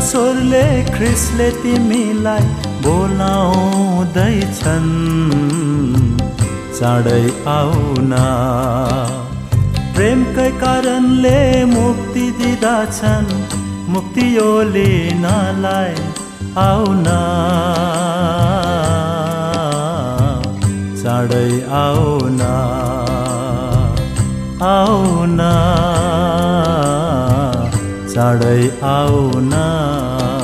स्वरले ख्रिसले तिमीलाई बोलाउँदैछन्। चाँडै आउन। प्रेमकै कारणले मुक्ति दिँदछन्। मुक्ति यो लिनलाई आउन। चाँडै आउन سړی او نه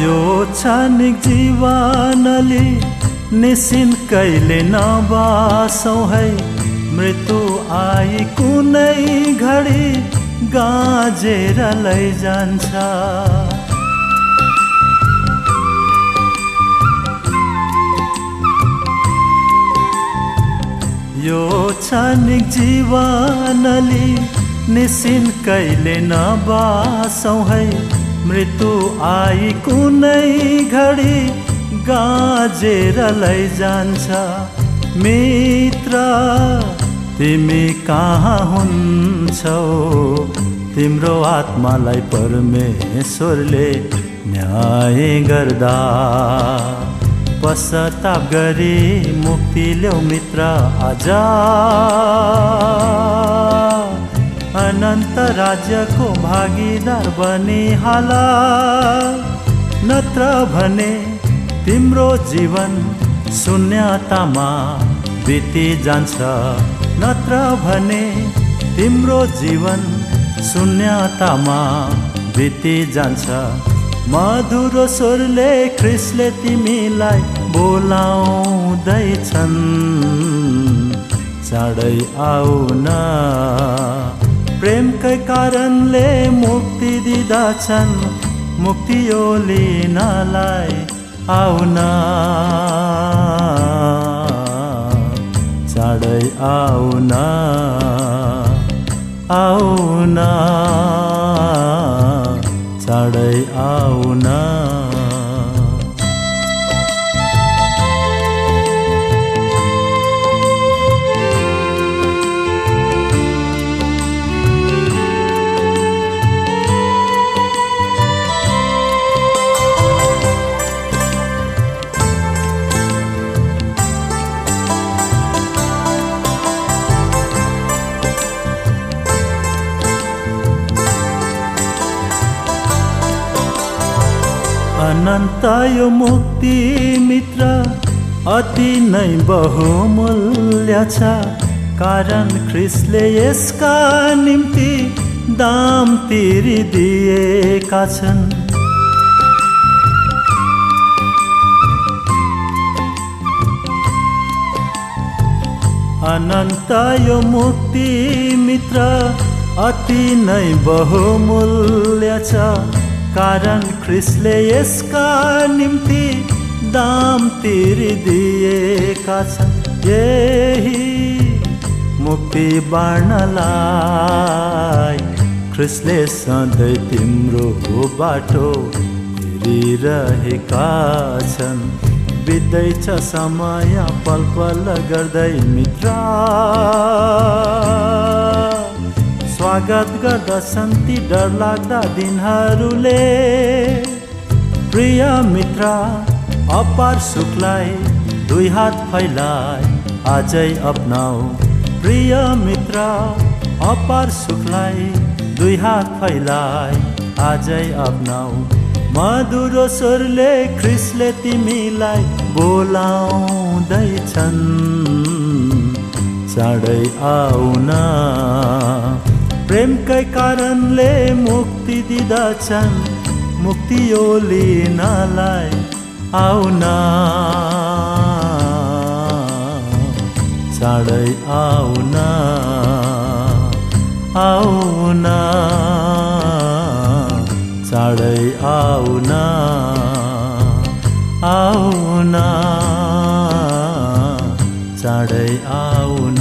यो क्षणिक जीवनले निसिन कहिले नबासौ है। मृत्यु आई कुनै घडी गाजेर लैजान्छ। यो क्षणिक जीवनले निसिन कहिले नबासौ है। मृत्यु आई कुनै घडी गाजेर लैजान्छ। मित्र तिमी कहाँ हुन्छौ? तिम्रो आत्मालाई परमेश्वरले न्याय गर्दा। पश्चाताप गरी मुक्ति ल्याउ मित्र आज। अनन्त राज्यको भागीदार बनी हाल। नत्र भने तिम्रो जीवन शून्यतामा बिति जान्छ। नत्र भने तिम्रो जीवन शून्यतामा बिति जान्छ। मधुरो स्वरले ख्रिसले तिमीलाई बोलाउँदैछन्। चाँडै आउन प्रेमकै कारणले मुक्ति दिँदछन्। मुक्ति लिनलाई आउन। चाँडै आउन। आउन। अनन्त यो मुक्ति मित्र अति नै बहुमूल्य छ। कारण ख्रिसले यसका निम्ति दाम तिरिदिएका छन्। अनन्त यो मुक्ति मित्र अति नै बहुमूल्य छ। कारण ख्रिसले यसका निम्ति दाम तिरिदिएका छन्। यही मुक्ति बाँड्नलाई ख्रिसले सधैँ तिम्रो बाटो हेरिरहेका छन्। बित्दैछ समय पल पल गर्दै मित्र। स्वागत गर्दछन् ती डरलाग्दा दिनहरूले। प्रिय मित्र अपार सुखलाई दुई हात फैलाइ आजै अपनाऊ। प्रिय मित्र अपार सुखलाई दुई हात फैलाइ आजै अपनाऊ। मधुरो स्वरले ख्रिसले तिमीलाई बोलाउँदैछन्। चाँडै आउन प्रेमकै कारणले मुक्ति दिँदछन्। मुक्ति यो लिनलाई आउना, चाँडै आउना, आउना। चाँडै आउना, आउना, चाँडै आउन।